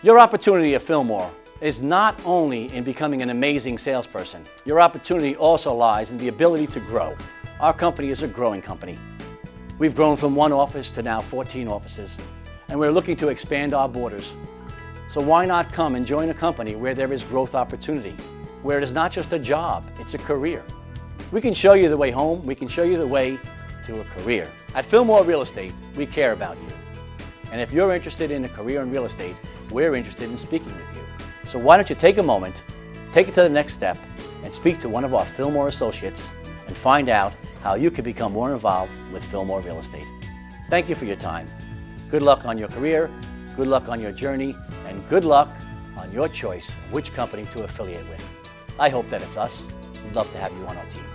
Your opportunity at Fillmore is not only in becoming an amazing salesperson, your opportunity also lies in the ability to grow. Our company is a growing company. We've grown from one office to now 14 offices, and we're looking to expand our borders. So why not come and join a company where there is growth opportunity, where it is not just a job, it's a career. We can show you the way home, we can show you the way to a career. At Fillmore Real Estate, we care about you. And if you're interested in a career in real estate, we're interested in speaking with you. So why don't you take a moment, take it to the next step, and speak to one of our Fillmore associates and find out how you can become more involved with Fillmore Real Estate. Thank you for your time. Good luck on your career, good luck on your journey, and good luck on your choice of which company to affiliate with. I hope that it's us. We'd love to have you on our team.